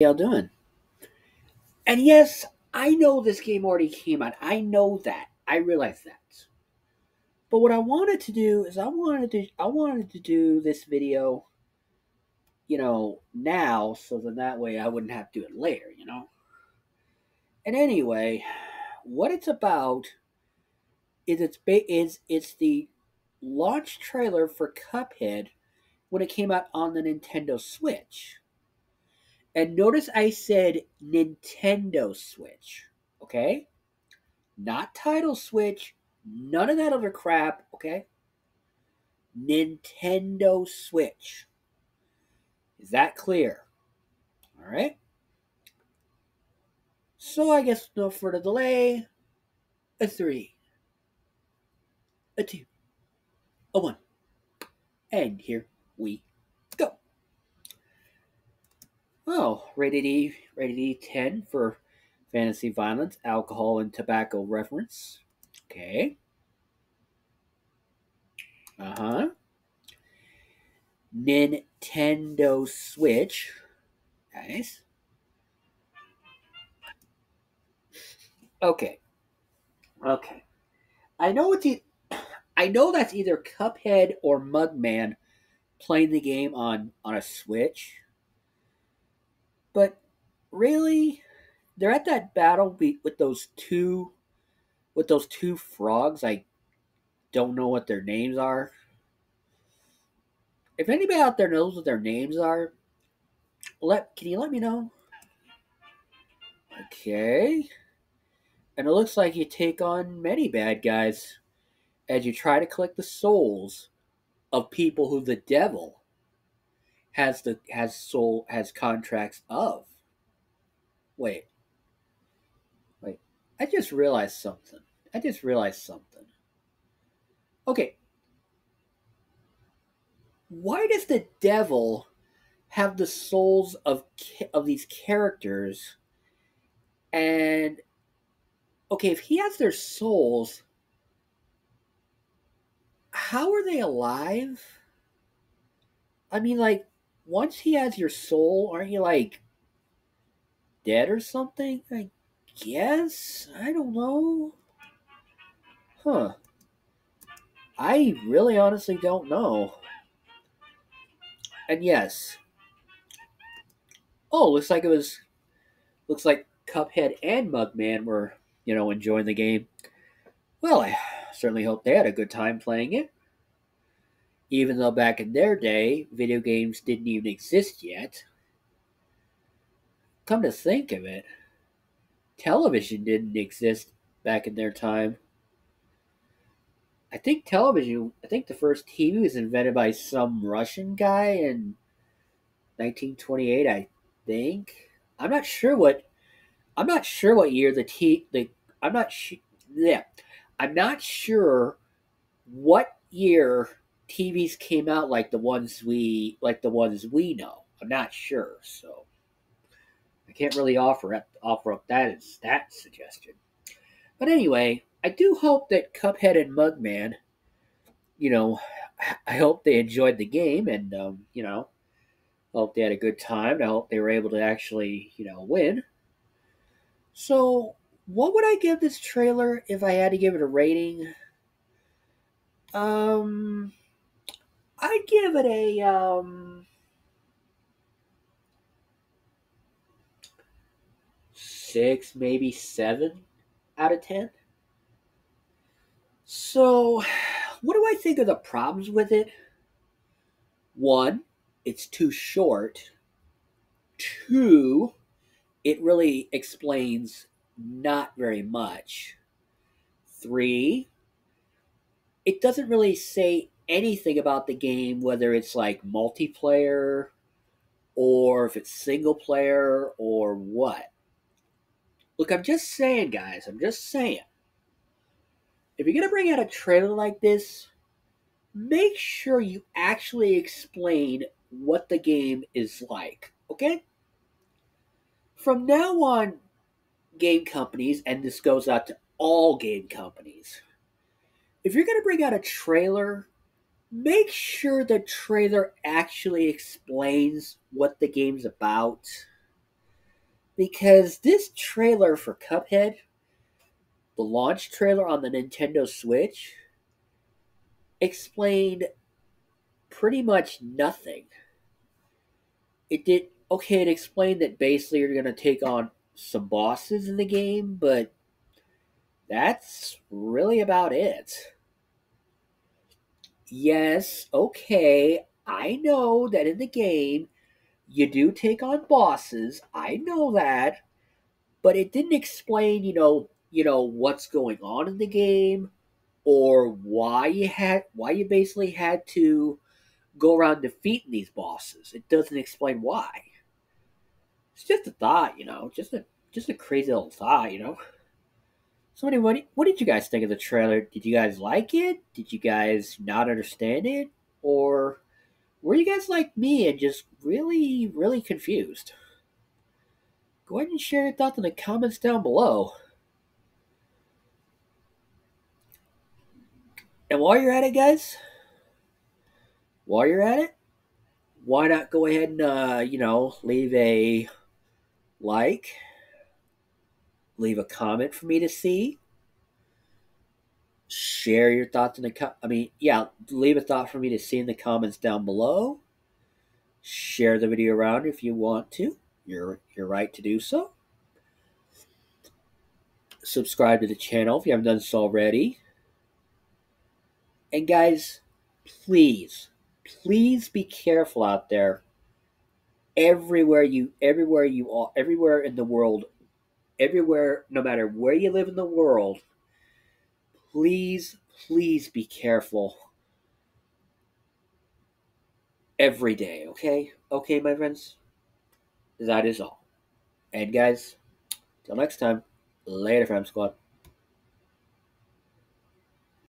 y'all doing? And yes, I know this game already came out. I know that. I realize that. But what I wanted to do is I wanted to I wanted to do this video, you know, now so that that way I wouldn't have to do it later, you know. And anyway, what it's about is it's is it's the launch trailer for Cuphead when it came out on the Nintendo Switch. And notice I said Nintendo Switch, okay? Not title Switch, none of that other crap, okay? Nintendo Switch. Is that clear? All right. So I guess no further delay. A three, a two, a one. And here we go. Oh, rated E, rated E 10 for fantasy violence, alcohol, and tobacco reference. Okay. Uh huh. Nintendo Switch. Nice. Okay. Okay. I know it's e- I know that's either Cuphead or Mugman playing the game on on a Switch. But really, they're at that battle be- with those two with those two frogs. I don't know what their names are. If anybody out there knows what their names are, let can you let me know? Okay. And it looks like you take on many bad guys as you try to collect the souls of people who the devil has the has soul has contracts of. Wait. Wait. I just realized something. I just realized something. Okay. Why does the devil have the souls of of these characters and okay, if he has their souls, how are they alive? I mean, like, once he has your soul, aren't you like dead or something? I guess. I don't know. Huh. I really honestly don't know. And yes. Oh, looks like it was. Looks like Cuphead and Mugman were, you know, enjoying the game. Well, I certainly hope they had a good time playing it. Even though back in their day, video games didn't even exist yet. Come to think of it, television didn't exist back in their time. I think television, I think the first TV was invented by some Russian guy in 1928, I think. I'm not sure what I'm not sure what year the T the I'm not sh- yeah. I'm not sure what year TVs came out like the ones we like the ones we know. I'm not sure, so I can't really offer up offer up that as that suggestion. But anyway, I do hope that Cuphead and Mugman, you know, I hope they enjoyed the game and um, you know, hope they had a good time. I hope they were able to actually, you know, win. So, what would I give this trailer if I had to give it a rating? Um, I'd give it a um six, maybe seven out of ten. So, what do I think of the problems with it? One, it's too short. Two, it really explains not very much. Three, it doesn't really say anything about the game, whether it's like multiplayer or if it's single player or what. Look, I'm just saying, guys, I'm just saying. If you're going to bring out a trailer like this, make sure you actually explain what the game is like, okay? From now on, game companies, and this goes out to all game companies, if you're going to bring out a trailer, make sure the trailer actually explains what the game's about. because this trailer for Cuphead, the launch trailer on the Nintendo Switch, explained pretty much nothing. It did okay, it explained that basically you're gonna take on some bosses in the game, but that's really about it. Yes, okay, I know that in the game you do take on bosses. I know that, but it didn't explain, you know, you know what's going on in the game or why you had why you basically had to go around defeating these bosses. It doesn't explain why. It's just a thought, you know, just a just a crazy little thought, you know. So anyway, what did you guys think of the trailer? Did you guys like it? Did you guys not understand it? Or were you guys like me and just really, really confused? Go ahead and share your thoughts in the comments down below. And while you're at it, guys, while you're at it, why not go ahead and, uh, you know, leave a like, leave a comment for me to see, share your thoughts in the com- I mean, yeah, leave a thought for me to see in the comments down below. Share the video around if you want to. You're you're right to do so. Subscribe to the channel if you haven't done so already. And guys, please, please be careful out there. Everywhere you everywhere you are everywhere in the world, everywhere no matter where you live in the world, please, please be careful every day, okay? Okay, my friends? That is all. And guys, till next time, later, fam squad.